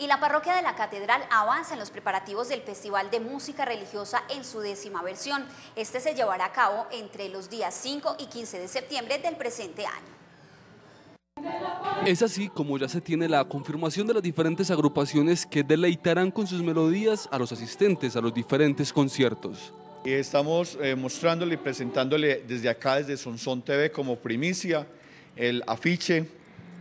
Y la parroquia de la Catedral avanza en los preparativos del Festival de Música Religiosa en su décima versión. Este se llevará a cabo entre los días 5 y 15 de septiembre del presente año. Es así como ya se tiene la confirmación de las diferentes agrupaciones que deleitarán con sus melodías a los asistentes a los diferentes conciertos. Estamos eh, mostrándole y presentándole desde acá, desde Sonsón TV, como primicia, el afiche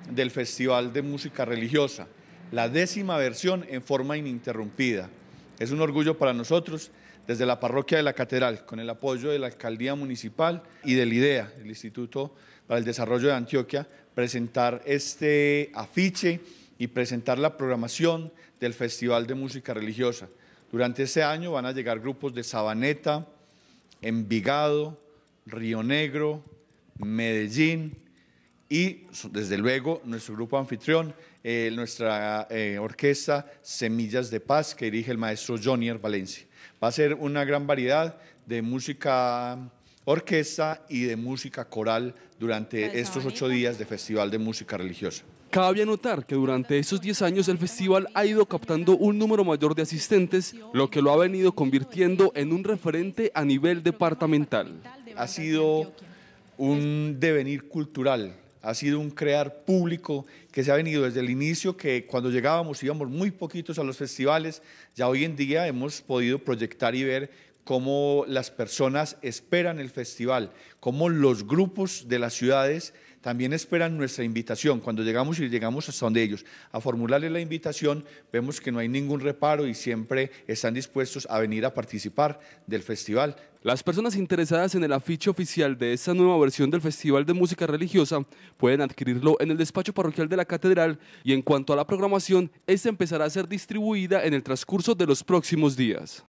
del Festival de Música Religiosa, la décima versión en forma ininterrumpida. Es un orgullo para nosotros, desde la parroquia de la Catedral, con el apoyo de la Alcaldía Municipal y del IDEA, el Instituto para el Desarrollo de Antioquia, presentar este afiche y presentar la programación del Festival de Música Religiosa. Durante este año van a llegar grupos de Sabaneta, Envigado, Río Negro, Medellín y desde luego nuestro grupo anfitrión, eh, nuestra eh, orquesta Semillas de Paz que dirige el maestro Jonier Valencia. Va a ser una gran variedad de música orquesta y de música coral durante estos ocho días de Festival de Música Religiosa. Cabe anotar que durante esos 10 años el festival ha ido captando un número mayor de asistentes, lo que lo ha venido convirtiendo en un referente a nivel departamental. Ha sido un devenir cultural, ha sido un crear público que se ha venido desde el inicio, que cuando llegábamos íbamos muy poquitos a los festivales, ya hoy en día hemos podido proyectar y ver cómo las personas esperan el festival, cómo los grupos de las ciudades también esperan nuestra invitación. Cuando llegamos y llegamos hasta donde ellos a formularles la invitación, vemos que no hay ningún reparo y siempre están dispuestos a venir a participar del festival. Las personas interesadas en el afiche oficial de esta nueva versión del Festival de Música Religiosa pueden adquirirlo en el despacho parroquial de la Catedral y en cuanto a la programación, esta empezará a ser distribuida en el transcurso de los próximos días.